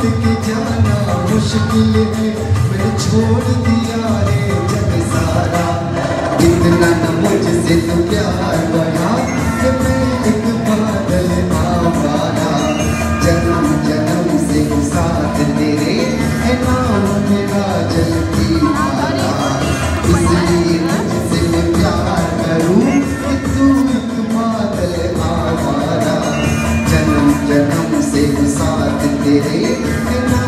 लौट के जाना मुश्किल है। मैं छोड़ दिया रे जग सारा। इतना न मुझसे तो प्यार Thank you.